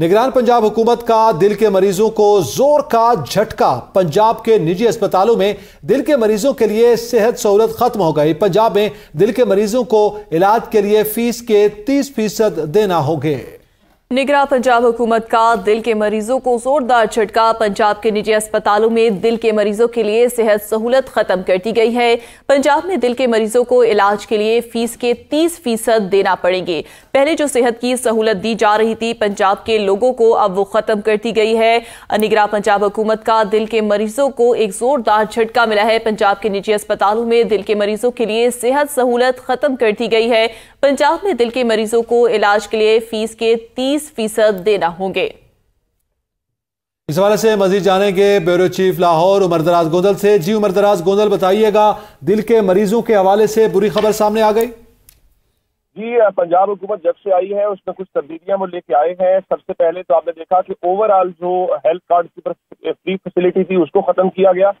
निगरान पंजाब हुकूमत का दिल के मरीजों को ज़ोर का झटका। पंजाब के निजी अस्पतालों में दिल के मरीजों के लिए सेहत सहूलत खत्म हो गई। पंजाब में दिल के मरीजों को इलाज के लिए फ़ीस के 30 फ़ीसद देना होंगे। निगरा पंजाब हुकूमत का दिल के मरीजों को जोरदार झटका। पंजाब के निजी अस्पतालों में दिल के मरीजों के लिए सेहत सहूलत खत्म कर दी गई है। पंजाब में दिल के मरीजों को इलाज के लिए फ़ीस के 30 फ़ीसद देना पड़ेंगे। पहले जो सेहत की सहूलत दी जा रही थी, पंजाब के लोगों को अब वो खत्म कर दी गई है। निगरा पंजाब हुकूमत का दिल के मरीजों को एक जोरदार झटका मिला है। पंजाब के निजी अस्पतालों में दिल के मरीजों के लिए सेहत सहूलत खत्म कर दी गई है। पंजाब में दिल के मरीजों को इलाज के लिए फ़ीस के तीस तीस फ़ीसद देना होंगे। इस हवाले से मजीद जानेंगे ब्यूरो चीफ लाहौर उमर दराज गोंदल से जी उमर दराज गोंदल बताइएगा दिल के मरीजों के हवाले से बुरी खबर सामने आ गई। जी पंजाब हुकूमत जब से आई है उसमें कुछ तब्दीलियाँ वो लेके आए हैं। सबसे पहले तो आपने देखा कि ओवरऑल जो हेल्थ कार्ड की फ्री फैसिलिटी थी उसको खत्म किया गया।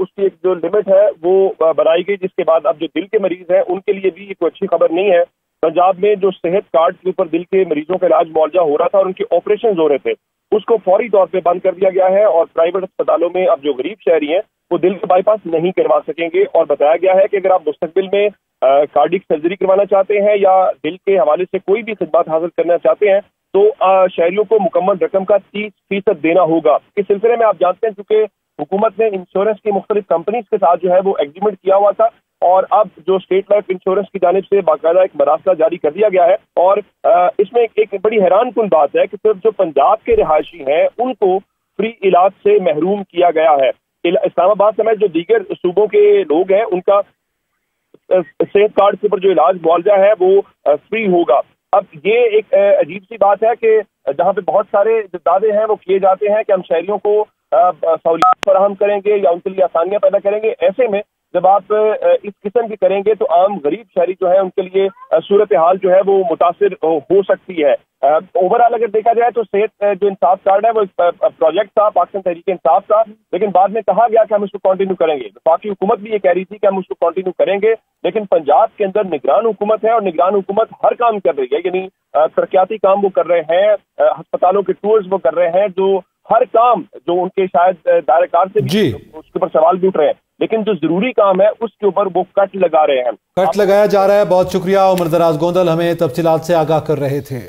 उसकी एक जो लिमिट है वो बनाई गई जिसके बाद अब जो दिल के मरीज़ हैं उनके लिए भी ये कोई अच्छी खबर नहीं है। पंजाब में जो सेहत कार्ड के ऊपर दिल के मरीजों का इलाज मुआवजा हो रहा था और उनके ऑपरेशन हो रहे थे, उसको फौरी तौर पे बंद कर दिया गया है और प्राइवेट अस्पतालों में अब जो गरीब शहरी हैं, वो दिल के बाईपास नहीं करवा सकेंगे। और बताया गया है कि अगर आप मुस्तबिल में कार्डिक सर्जरी करवाना चाहते हैं या दिल के हवाले से कोई भी खदमात हासिल करना चाहते हैं तो शहरियों को मुकम्मल रकम का तीस फ़ीसद देना होगा। इस सिलसिले में आप जानते हैं, चूँकि हुकूमत ने इंश्योरेंस की मुख्तलिफ़ कंपनीज़ के साथ जो है वो एग्रीमेंट किया हुआ था और अब जो स्टेट लाइफ इंश्योरेंस की जानब से बाकायदा एक मरासला जारी कर दिया गया है। और इसमें एक, बड़ी हैरान कन बात है कि सिर्फ़ जो पंजाब के रिहायशी हैं उनको फ्री इलाज से महरूम किया गया है। इस्लामाबाद समेत जो दीगर सूबों के लोग हैं उनका सेहत कार्ड के ऊपर जो इलाज मुआवजा है वो फ्री होगा। अब ये एक अजीब सी बात है कि जहाँ पे बहुत सारे दावे हैं वो किए जाते हैं कि हम शहरियों को सहूलियत फराहम करेंगे या उनके लिए आसानियाँ पैदा करेंगे। ऐसे में जब आप इस किस्म की करेंगे तो आम गरीब शहरी जो है उनके लिए सूरत हाल जो है वो मुतासर हो सकती है। ओवरऑल अगर देखा जाए तो सेहत जो इंसाफ कार्ड है वो प्रोजेक्ट था पाकिस्तान तहरीक इंसाफ था लेकिन बाद में कहा गया कि हम उसको कंटिन्यू करेंगे। बाकी हुकूमत भी ये कह रही थी कि हम उसको कंटिन्यू करेंगे लेकिन पंजाब के अंदर निगरान हुकूमत है और निगरान हुकूमत हर काम कर रही है। यानी तरक्याती काम वो कर रहे हैं अस्पतालों के टूर्स वो कर रहे हैं जो हर काम जो उनके शायद दायरेकार से भी उसके ऊपर सवाल भी उठ रहे हैं। लेकिन जो ज़रूरी काम है, उसके ऊपर वो कट लगा रहे हैं। कट लगाया जा रहा है। बहुत शुक्रिया, उमर दराज गोंदल हमें तफसीलात से आगाह कर रहे थे।